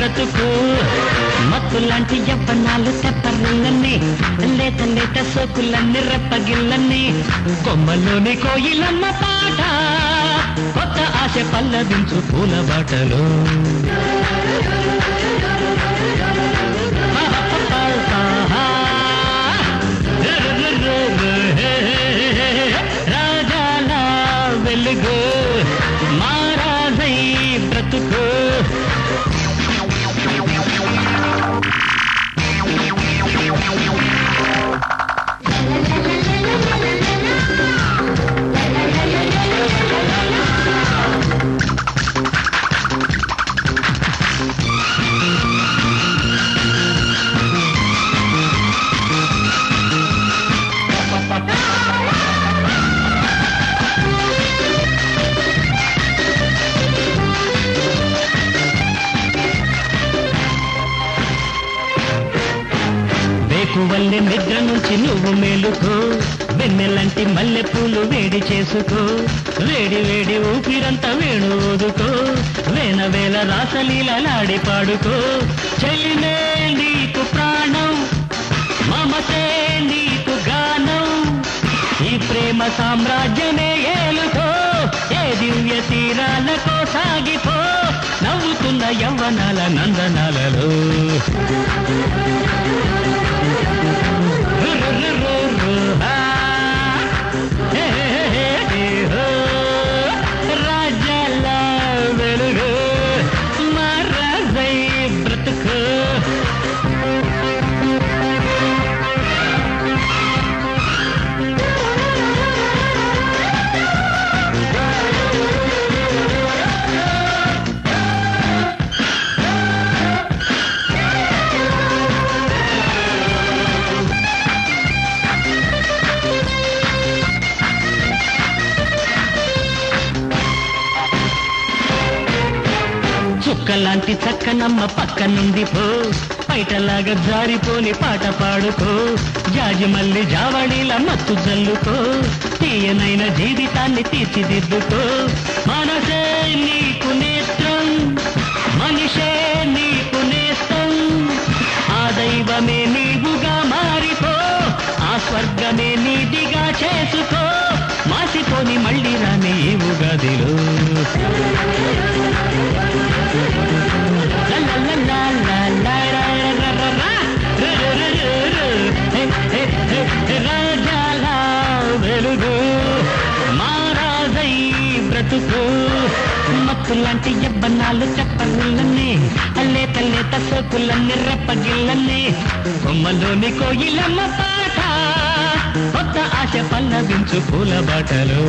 బ్రతుకు. మత్తులాంటి యవ్వనాలు తెప్పరిల్లన్నీ లేత లేత సోకులన్నీ రెప్పగిల్లన్నీ కొమ్మలోని కోయిలమ్మ పాట. కొత్త ఆశ పల్లవించు పూల బాటలు. రాజాల వెలుగు. వేకువల్లే నిద్ర నుంచి నువ్వు మేలుకో. వెన్నెలంటి మల్లె పూలు వేడి చేసుకో. వేడి వేడి ఊపిరంతా వేణు ఊదుకో. వేన వేల రాసలీలలాడి పాడుకో. చెల్లినే నీకు ప్రాణం మమతే నీకు గానం. ఈ ప్రేమ సామ్రాజ్యమే ఏలుకో. ఏ దివ్య తీరాలకో సాగిపో. నవ్వుతున్న యవ్వనాల నందనాలలో. చుక్కలాంటి చక్కనమ్మ పక్కనుంది పో. పైటలాగా జారిపోని పాట పాడుకో. జాజి మల్లి జావళీల మత్తు జల్లుకో. తీయనైన జీవితాన్ని తీర్చిదిద్దుకో. మనసే నీకు నేత్రం మనిషే నీకు నేత్రం ఆ దైవమే నీవుగా మారిపో ఆ స్వర్గమే నీదిగా చేసుకో. మాసిపోని మళ్ళీ రాని ఈ ఉగాదిలో. రాజాల వెలుగు మారాజై బ్రతుకు మత్తులాంటి యబ్బనాలు చెప్పగుల్లన్నీ లేత లేత సోకులన్నీ రెప్పగిల్లన్నీ కొమ్మలోని కోయిలమ్మ పాట కొత్త ఆశ పల్లవించు పూల బాటలు.